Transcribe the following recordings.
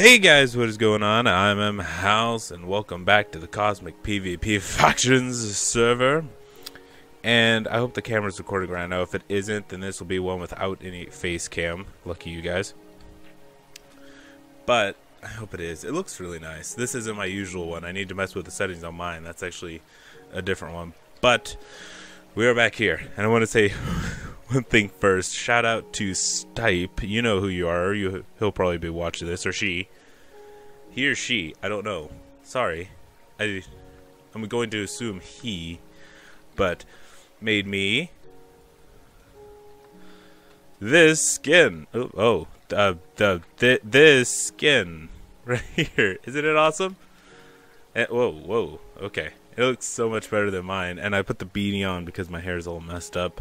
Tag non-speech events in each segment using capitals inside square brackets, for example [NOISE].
Hey guys, what is going on? I'm M House, and welcome back to the Cosmic PvP [LAUGHS] Factions server. And I hope the camera's recording right now. If it isn't, then this will be one without any face cam. Lucky you guys. But I hope it is. It looks really nice. This isn't my usual one. I need to mess with the settings on mine. That's actually a different one. But we are back here, and I want to say one thing first. Shout out to Stipe. You know who you are. You he'll probably be watching this or she. He or she. I don't know. Sorry. I I'm going to assume he, but made me this skin. Oh, oh uh, the th this skin [LAUGHS] right here. Isn't it awesome? And, eh, whoa, whoa. Okay. It looks so much better than mine. And I put the beanie on because my hair is all messed up.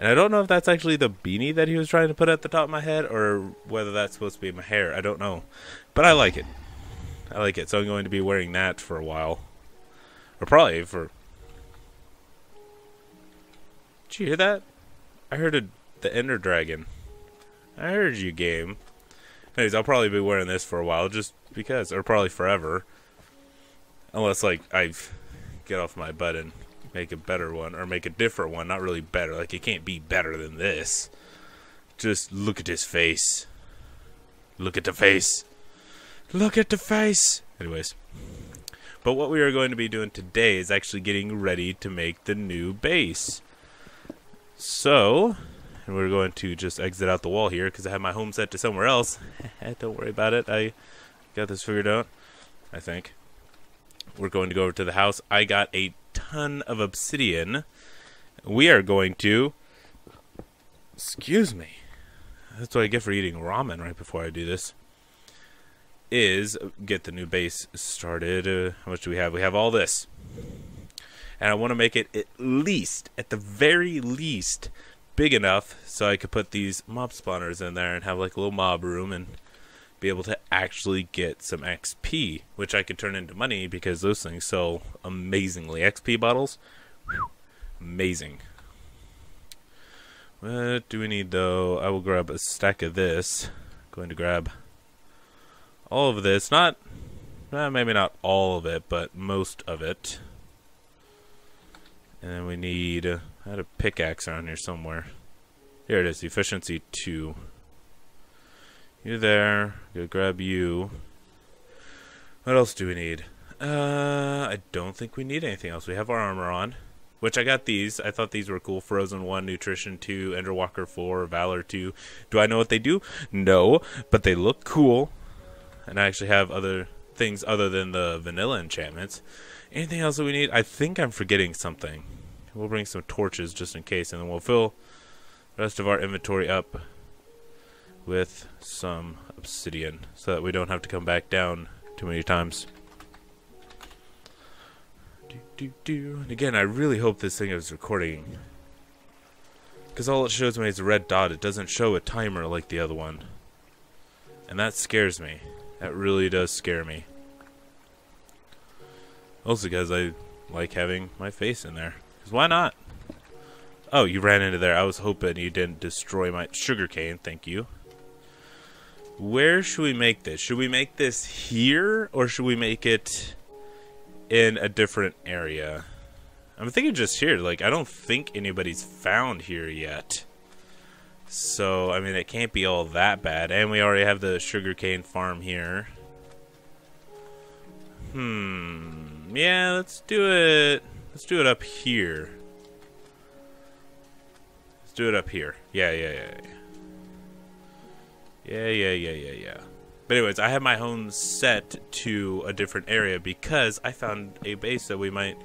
And I don't know if that's actually the beanie that he was trying to put at the top of my head or whether that's supposed to be my hair. I don't know. But I like it. I like it. So I'm going to be wearing that for a while. Or probably for... Did you hear that? I heard a, the Ender Dragon. I heard you, game. Anyways, I'll probably be wearing this for a while just because. Or probably forever. Unless, like, I've get off my butt and make a better one or make a different one. Not really better. Like it can't be better than this. Just look at his face. Look at the face. Look at the face. Anyways. But what we are going to be doing today is actually getting ready to make the new base. So, and we're going to just exit out the wall here because I have my home set to somewhere else. [LAUGHS] Don't worry about it. I got this figured out. I think. We're going to go over to the house. I got a ton of obsidian. We are going to. Excuse me. That's what I get for eating ramen right before I do this. Is get the new base started. Uh, how much do we have? We have all this. And I want to make it at least, at the very least, big enough so I could put these mob spawners in there and have like a little mob room and be able to actually get some XP, which I could turn into money because those things sell amazingly. XP bottles, whew, amazing. What do we need though? I will grab a stack of this. Going to grab all of this. Not, eh, maybe not all of it, but most of it. And then we need, I had a pickaxe around here somewhere. Here it is, efficiency 2. You there. Go grab you. What else do we need? Uh, I don't think we need anything else. We have our armor on. Which I got these. I thought these were cool. Frozen 1, Nutrition 2, Enderwalker 4, Valor 2. Do I know what they do? No. But they look cool. And I actually have other things other than the vanilla enchantments. Anything else that we need? I think I'm forgetting something. We'll bring some torches just in case. And then we'll fill the rest of our inventory up with some obsidian so that we don't have to come back down too many times. Do, do, do. And again, I really hope this thing is recording. Because all it shows me is a red dot. It doesn't show a timer like the other one. And that scares me. That really does scare me. Also because I like having my face in there. Because why not? Oh, you ran into there. I was hoping you didn't destroy my sugarcane. Thank you. Where should we make this? Should we make this here or should we make it in a different area? I'm thinking just here. Like, I don't think anybody's found here yet. So, I mean, it can't be all that bad. And we already have the sugarcane farm here. Hmm. Yeah, let's do it. Let's do it up here. Let's do it up here. Yeah, yeah, yeah, yeah. Yeah, yeah, yeah, yeah, yeah. But anyways, I have my home set to a different area because I found a base that we might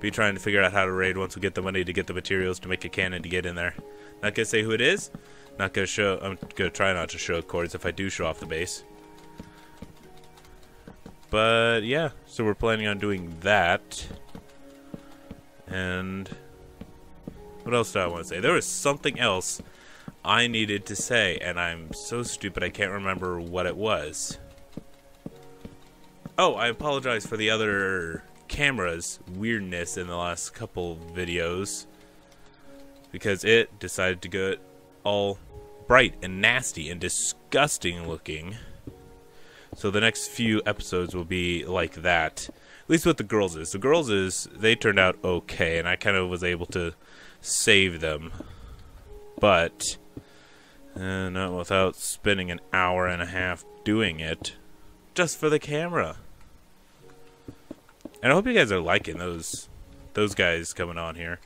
be trying to figure out how to raid once we get the money to get the materials to make a cannon to get in there. Not gonna say who it is. Not gonna show. I'm gonna try not to show cords if I do show off the base. But yeah, so we're planning on doing that. And what else do I want to say? There was something else I needed to say, and I'm so stupid I can't remember what it was. Oh, I apologize for the other camera's weirdness in the last couple videos. Because it decided to go all bright and nasty and disgusting looking. So the next few episodes will be like that. At least with the girls is. The girls is they turned out okay, and I kind of was able to save them, but uh, not without spending an hour and a half doing it just for the camera. And I hope you guys are liking those those guys coming on here.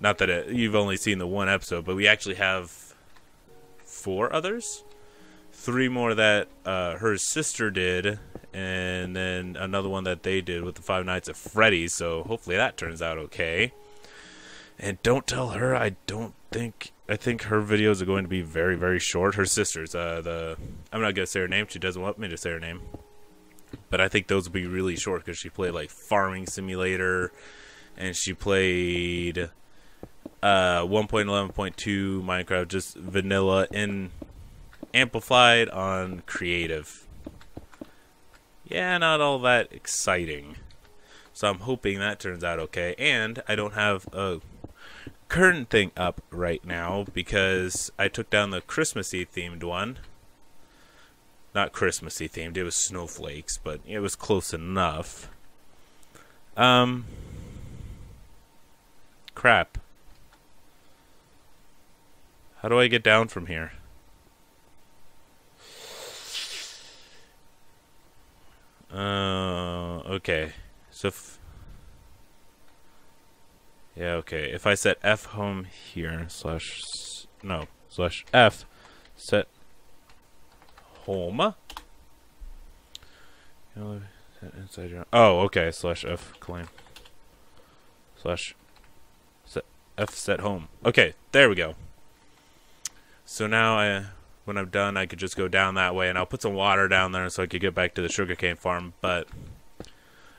Not that it, you've only seen the one episode, but we actually have four others. Three more that uh, her sister did, and then another one that they did with the Five Nights at Freddy's. So hopefully that turns out okay. And don't tell her I don't think I think her videos are going to be very very short. Her sister's uh the I'm not gonna say her name. She doesn't want me to say her name. But I think those will be really short because she played like Farming Simulator, and she played uh 1.11.2 Minecraft just vanilla and amplified on creative. Yeah, not all that exciting. So I'm hoping that turns out okay. And I don't have a current thing up right now because I took down the Christmassy themed one. Not Christmassy themed, it was snowflakes, but it was close enough. Um crap. How do I get down from here? Uh okay. So yeah, okay. If I set f home here, slash, no, slash f, set home. Inside your, oh, okay, slash f claim. Slash set f set home. Okay, there we go. So now I, when I'm done, I could just go down that way, and I'll put some water down there so I could get back to the sugarcane farm. But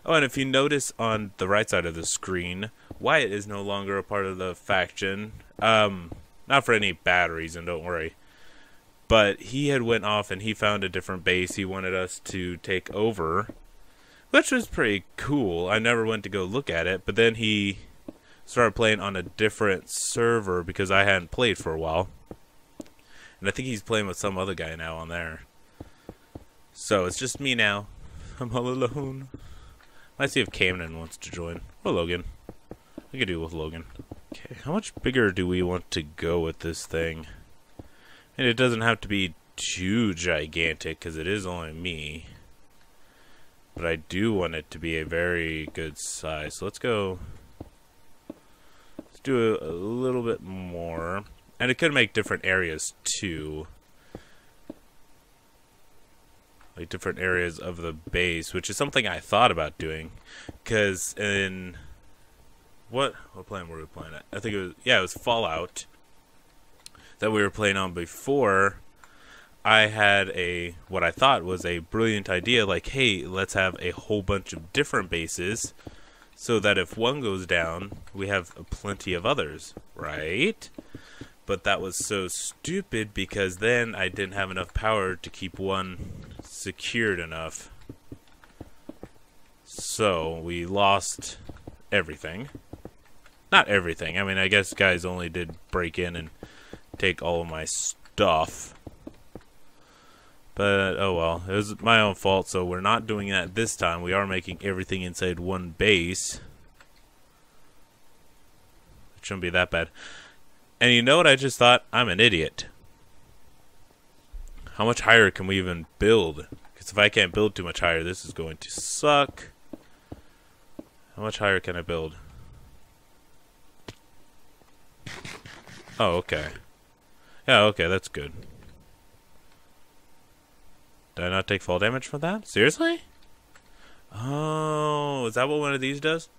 oh, and if you notice on the right side of the screen, Wyatt is no longer a part of the faction. Um, not for any bad reason, don't worry. But he had went off and he found a different base he wanted us to take over, which was pretty cool. I never went to go look at it, but then he started playing on a different server because I hadn't played for a while. And I think he's playing with some other guy now on there. So it's just me now. [LAUGHS] I'm all alone. Let's see if Camden wants to join. Or Logan. We could do with Logan. Okay, how much bigger do we want to go with this thing? And it doesn't have to be too gigantic, because it is only me. But I do want it to be a very good size. So let's go... Let's do a, a little bit more. And it could make different areas, too. Like different areas of the base, which is something I thought about doing. Because in what what plan were we playing at? I think it was yeah, it was Fallout that we were playing on before. I had a what I thought was a brilliant idea like, hey, let's have a whole bunch of different bases so that if one goes down, we have plenty of others, right? But that was so stupid because then I didn't have enough power to keep one secured enough. So we lost everything. Not everything. I mean, I guess guys only did break in and take all of my stuff. But, oh well. It was my own fault, so we're not doing that this time. We are making everything inside one base. It shouldn't be that bad. And you know what I just thought? I'm an idiot. How much higher can we even build? Because if I can't build too much higher, this is going to suck. How much higher can I build? Oh, okay. Yeah, okay, that's good. Did I not take fall damage from that? Seriously? Oh, is that what one of these does?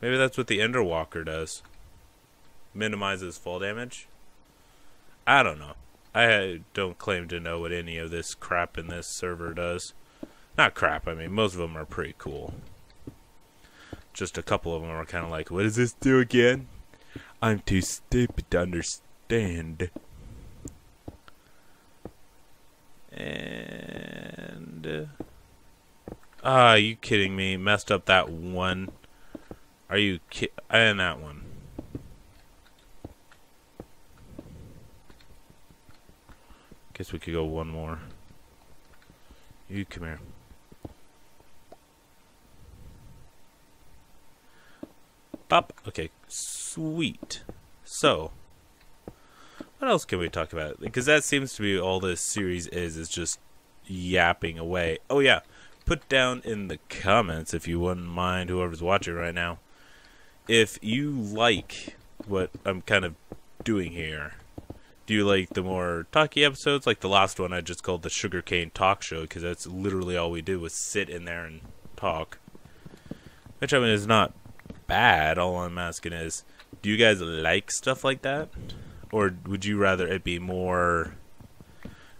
Maybe that's what the Enderwalker does. Minimizes fall damage? I don't know. I don't claim to know what any of this crap in this server does. Not crap, I mean, most of them are pretty cool just a couple of them are kind of like, what does this do again? I'm too stupid to understand. And. Uh, ah, uh, you kidding me? Messed up that one. Are you ki- And that one. Guess we could go one more. You come here. Pop. Okay, sweet. So, what else can we talk about? Because that seems to be all this series is, is just yapping away. Oh yeah, put down in the comments if you wouldn't mind, whoever's watching right now, if you like what I'm kind of doing here. Do you like the more talky episodes, like the last one I just called the Sugarcane Talk Show, because that's literally all we did was sit in there and talk. Which I mean is not bad. All I'm asking is, do you guys like stuff like that, or would you rather it be more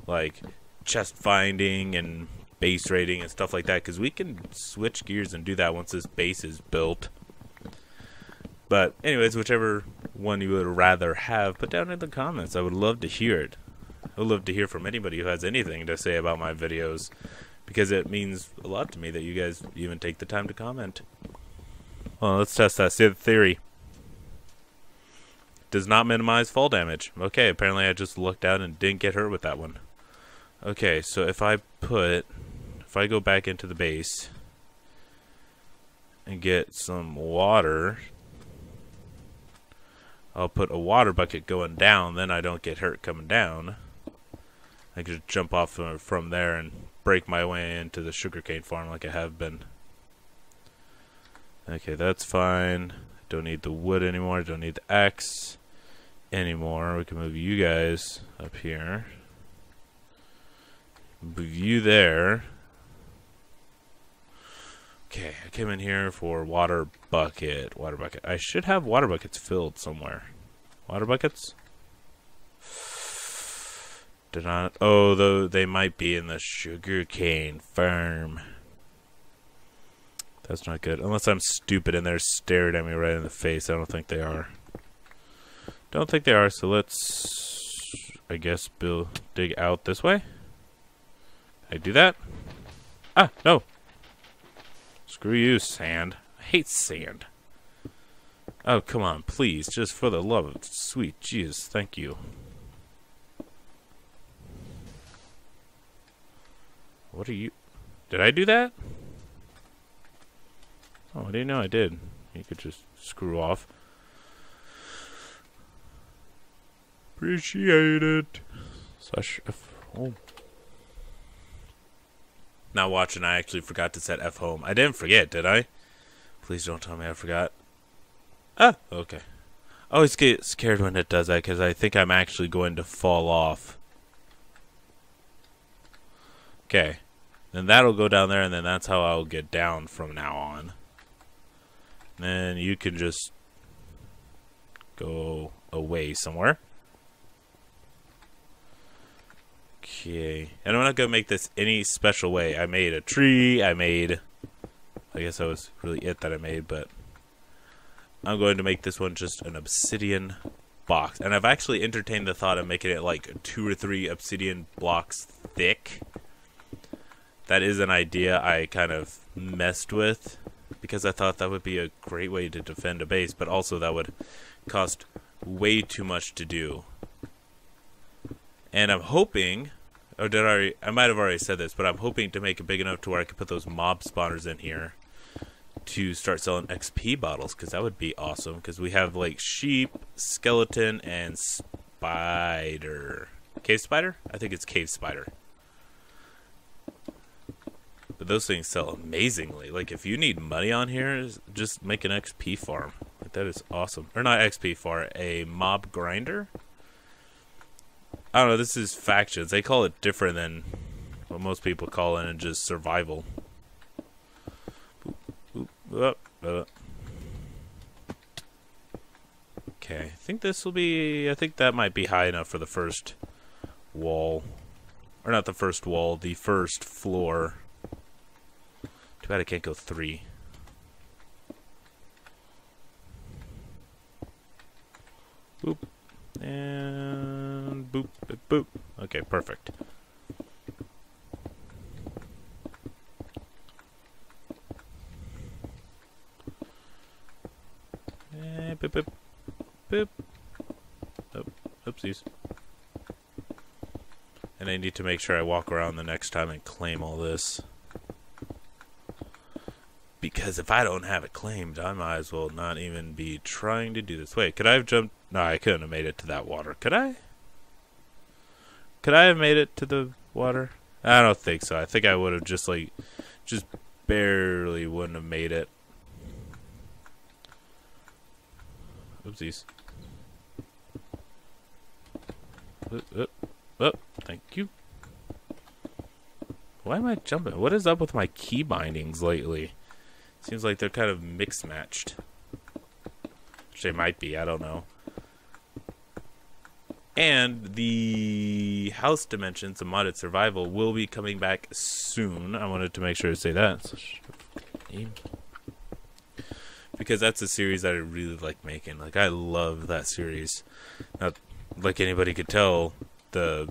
like chest finding and base rating and stuff like that? Because we can switch gears and do that once this base is built. But anyways, whichever one you would rather have, put down in the comments. I would love to hear it. I would love to hear from anybody who has anything to say about my videos because it means a lot to me that you guys even take the time to comment. Well, let's test that. See the theory. Does not minimize fall damage. Okay, apparently I just looked out and didn't get hurt with that one. Okay, so if I put, if I go back into the base and get some water I'll put a water bucket going down, then I don't get hurt coming down. I could jump off uh, from there and break my way into the sugarcane farm like I have been. Okay, that's fine. Don't need the wood anymore. Don't need the X anymore. We can move you guys up here. Move you there. Okay, I came in here for water bucket. Water bucket. I should have water buckets filled somewhere. Water buckets? Did not. Oh, though they might be in the sugarcane farm. That's not good. Unless I'm stupid and they're staring at me right in the face. I don't think they are. Don't think they are. So let's, I guess, build dig out this way. I do that. Ah, no. Screw you, sand. I hate sand. Oh, come on, please. Just for the love of sweet Jesus, thank you. What are you... Did I do that? Oh, I didn't know I did. You could just screw off. Appreciate it. Slash F home. Now watching, I actually forgot to set F home. I didn't forget, did I? Please don't tell me I forgot. Ah, okay. I always get scared when it does that because I think I'm actually going to fall off. Okay. Then that'll go down there, and then that's how I'll get down from now on. Then you can just go away somewhere. Okay. And I'm not going to make this any special way. I made a tree. I made... I guess that was really it that I made, but... I'm going to make this one just an obsidian box. And I've actually entertained the thought of making it like two or three obsidian blocks thick. That is an idea I kind of messed with because I thought that would be a great way to defend a base, but also that would cost way too much to do. And I'm hoping, or did I? I might have already said this, but I'm hoping to make it big enough to where I could put those mob spawners in here to start selling XP bottles because that would be awesome. Because we have like sheep, skeleton, and spider. Cave spider? I think it's cave spider. But those things sell amazingly. Like if you need money on here, just make an XP farm. Like that is awesome. Or not XP farm, a mob grinder. I don't know. This is factions. They call it different than what most people call it, and just survival. Okay, I think this will be... I think that might be high enough for the first wall. Or not the first wall, the first floor. Too bad I can't go three. Boop. And boop, boop. Okay, perfect. And boop, boop, boop. Oh, oopsies. And I need to make sure I walk around the next time and claim all this. Because if I don't have it claimed, I might as well not even be trying to do this. Wait, could I have jumped? No, I couldn't have made it to that water. Could I? Could I have made it to the water? I don't think so. I think I would have just like, just barely wouldn't have made it. Oopsies. Up, up, up. Thank you. Why am I jumping? What is up with my key bindings lately? Seems like they're kind of mix matched. Which they might be, I don't know. And the house dimensions, the modded survival, will be coming back soon. I wanted to make sure to say that. Because that's a series that I really like making. Like I love that series. Not like anybody could tell, the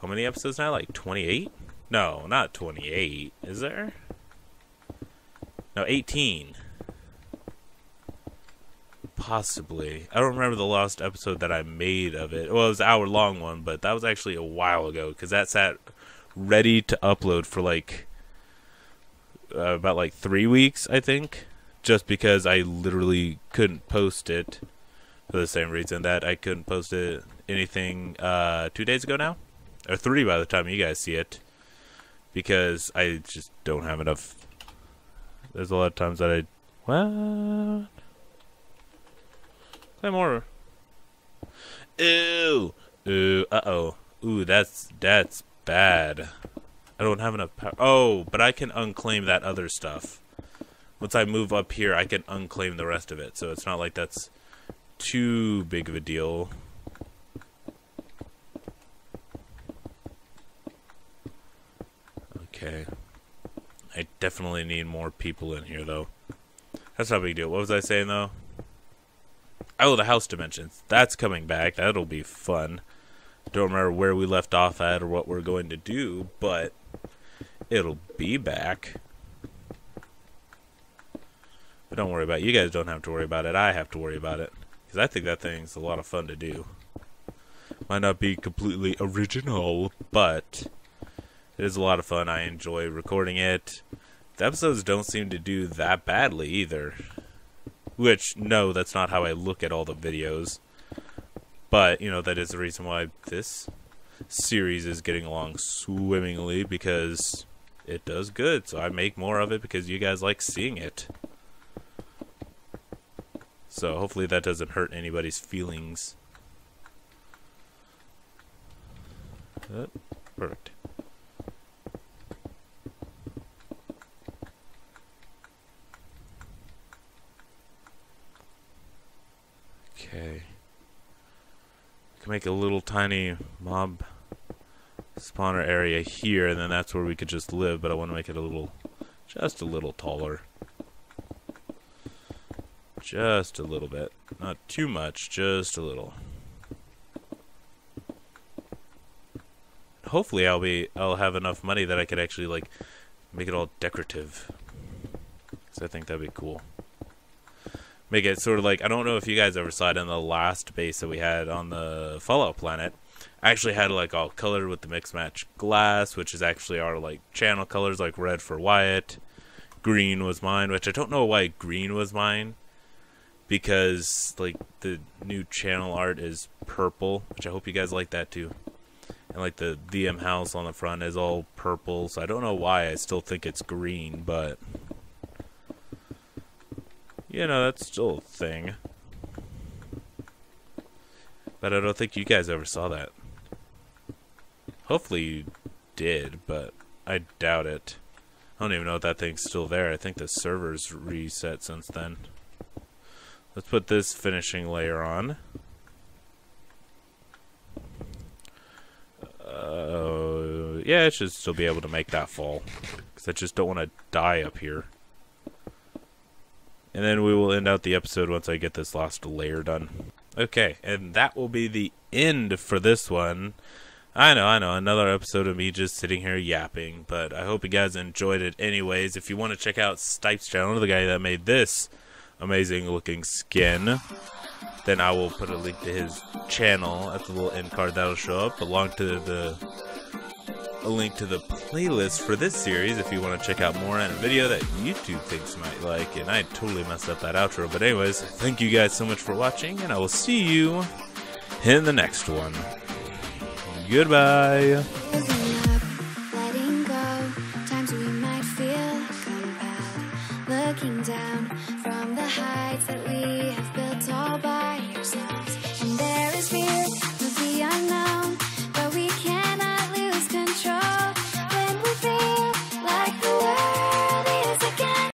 how many episodes now? Like twenty eight? No, not twenty eight. Is there? No, 18. Possibly. I don't remember the last episode that I made of it. Well, it was an hour long one, but that was actually a while ago because that sat ready to upload for like uh, about like three weeks, I think. Just because I literally couldn't post it for the same reason that I couldn't post it anything uh, two days ago now, or three by the time you guys see it, because I just don't have enough there's a lot of times that I... What? Play more. Ew! Ooh, uh-oh. Ooh, that's, that's bad. I don't have enough power. Oh, but I can unclaim that other stuff. Once I move up here, I can unclaim the rest of it. So it's not like that's too big of a deal. Okay. I definitely need more people in here, though. That's not a big deal. What was I saying, though? Oh, the house dimensions. That's coming back. That'll be fun. Don't remember where we left off at or what we're going to do, but it'll be back. But don't worry about it. You guys don't have to worry about it. I have to worry about it. Because I think that thing's a lot of fun to do. Might not be completely original, but it is a lot of fun. I enjoy recording it. The episodes don't seem to do that badly either. Which, no, that's not how I look at all the videos. But, you know, that is the reason why this series is getting along swimmingly because it does good. So I make more of it because you guys like seeing it. So hopefully that doesn't hurt anybody's feelings. Uh, perfect. Okay. Make a little tiny mob spawner area here, and then that's where we could just live, but I want to make it a little, just a little taller. Just a little bit. Not too much, just a little. Hopefully I'll be, I'll have enough money that I could actually, like, make it all decorative. Because I think that'd be cool make it sort of like I don't know if you guys ever saw it in the last base that we had on the Fallout planet. I actually had like all colored with the mix match glass, which is actually our like channel colors, like red for Wyatt, green was mine, which I don't know why green was mine, because like the new channel art is purple, which I hope you guys like that too. And like the VM house on the front is all purple, so I don't know why I still think it's green, but you know, that's still a thing. But I don't think you guys ever saw that. Hopefully you did, but I doubt it. I don't even know if that thing's still there. I think the server's reset since then. Let's put this finishing layer on. Uh, yeah, it should still be able to make that fall. Because I just don't want to die up here. And then we will end out the episode once I get this last layer done. Okay, and that will be the end for this one. I know, I know, another episode of me just sitting here yapping, but I hope you guys enjoyed it anyways. If you want to check out Stipe's channel, the guy that made this amazing looking skin, then I will put a link to his channel at the little end card that'll show up, along to the a link to the playlist for this series if you want to check out more and a video that YouTube thinks you might like. And I totally messed up that outro, but anyways, thank you guys so much for watching, and I will see you in the next one. Goodbye.